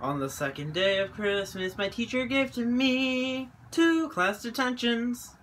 On the second day of Christmas, my teacher gave to me two class detentions.